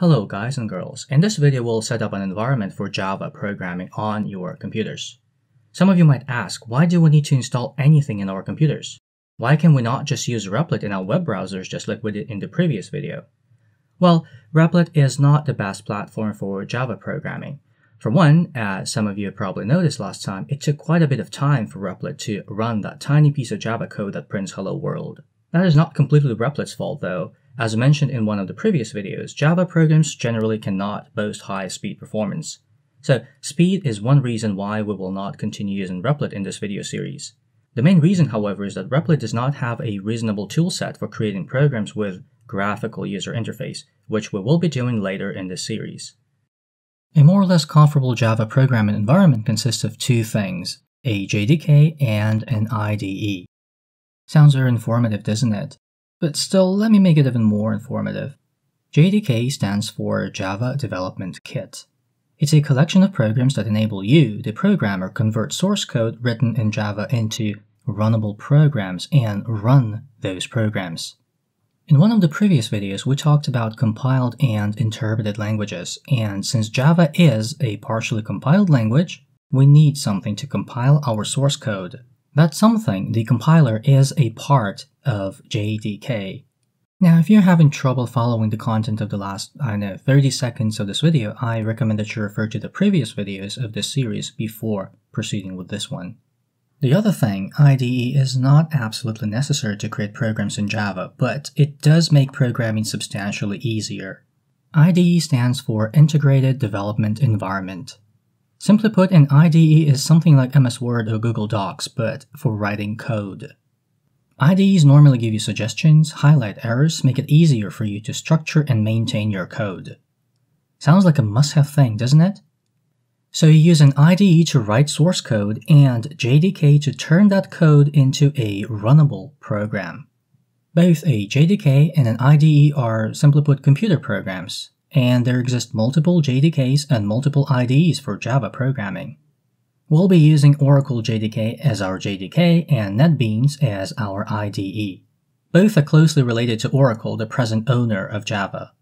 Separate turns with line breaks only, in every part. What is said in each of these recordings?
Hello guys and girls, in this video we'll set up an environment for Java programming on your computers. Some of you might ask, why do we need to install anything in our computers? Why can we not just use Replit in our web browsers just like we did in the previous video? Well, Replit is not the best platform for Java programming. For one, as some of you probably noticed last time, it took quite a bit of time for Replit to run that tiny piece of Java code that prints hello world. That is not completely Replit's fault though. As mentioned in one of the previous videos, Java programs generally cannot boast high speed performance. So speed is one reason why we will not continue using Replit in this video series. The main reason, however, is that Replit does not have a reasonable toolset for creating programs with graphical user interface, which we will be doing later in this series. A more or less comfortable Java programming environment consists of two things, a JDK and an IDE. Sounds very informative, doesn't it? But still, let me make it even more informative. JDK stands for Java Development Kit. It's a collection of programs that enable you, the programmer, convert source code written in Java into runnable programs and run those programs. In one of the previous videos, we talked about compiled and interpreted languages, and since Java is a partially compiled language, we need something to compile our source code. That something, the compiler, is a part of JDK. Now, if you're having trouble following the content of the last, I know, 30 seconds of this video, I recommend that you refer to the previous videos of this series before proceeding with this one. The other thing, IDE is not absolutely necessary to create programs in Java, but it does make programming substantially easier. IDE stands for Integrated Development Environment. Simply put, an IDE is something like MS Word or Google Docs, but for writing code. IDEs normally give you suggestions, highlight errors, make it easier for you to structure and maintain your code. Sounds like a must-have thing, doesn't it? So you use an IDE to write source code and JDK to turn that code into a runnable program. Both a JDK and an IDE are, simply put, computer programs, and there exist multiple JDKs and multiple IDEs for Java programming. We'll be using Oracle JDK as our JDK and NetBeans as our IDE. Both are closely related to Oracle, the present owner of Java.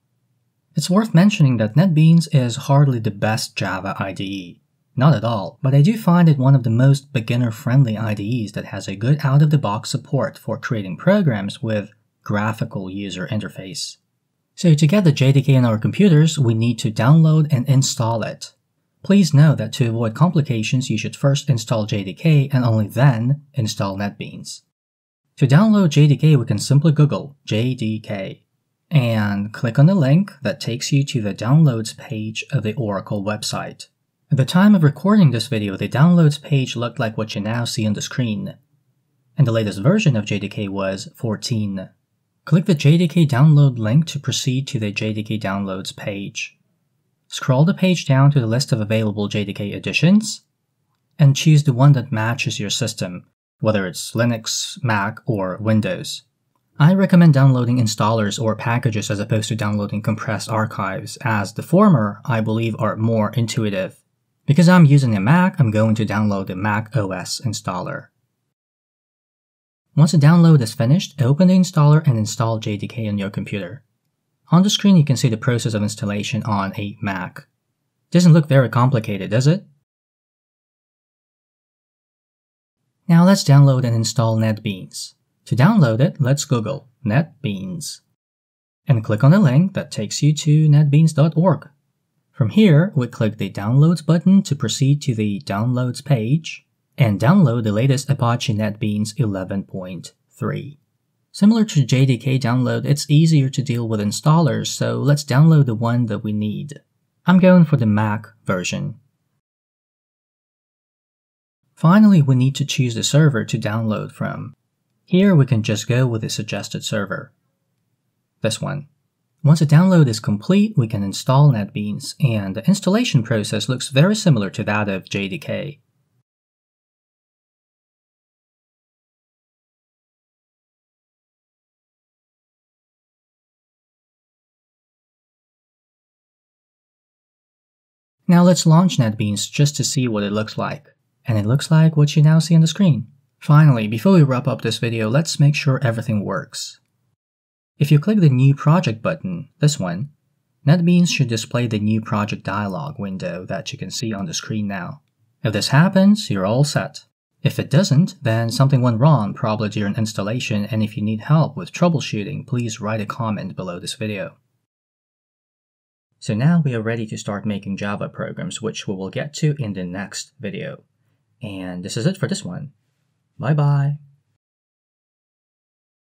It's worth mentioning that NetBeans is hardly the best Java IDE. Not at all, but I do find it one of the most beginner-friendly IDEs that has a good out-of-the-box support for creating programs with graphical user interface. So to get the JDK on our computers, we need to download and install it. Please note that to avoid complications, you should first install JDK and only then install NetBeans. To download JDK, we can simply Google JDK and click on the link that takes you to the downloads page of the Oracle website. At the time of recording this video, the downloads page looked like what you now see on the screen, and the latest version of JDK was 14. Click the JDK download link to proceed to the JDK downloads page. Scroll the page down to the list of available JDK editions, and choose the one that matches your system, whether it's Linux, Mac, or Windows. I recommend downloading installers or packages as opposed to downloading compressed archives, as the former, I believe, are more intuitive. Because I'm using a Mac, I'm going to download the Mac OS installer. Once the download is finished, open the installer and install JDK on your computer. On the screen you can see the process of installation on a Mac. Doesn't look very complicated, does it? Now let's download and install NetBeans. To download it, let's Google NetBeans and click on the link that takes you to netbeans.org. From here, we click the Downloads button to proceed to the Downloads page and download the latest Apache NetBeans 11.3. Similar to JDK download, it's easier to deal with installers, so let's download the one that we need. I'm going for the Mac version. Finally, we need to choose the server to download from. Here we can just go with the suggested server. This one. Once the download is complete, we can install NetBeans, and the installation process looks very similar to that of JDK. Now let's launch NetBeans just to see what it looks like. And it looks like what you now see on the screen. Finally, before we wrap up this video, let's make sure everything works. If you click the New Project button, this one, NetBeans should display the new project dialog window that you can see on the screen now. If this happens, you're all set. If it doesn't, then something went wrong probably during installation and if you need help with troubleshooting, please write a comment below this video. So now we are ready to start making Java programs, which we will get to in the next video. And this is it for this one. Bye bye.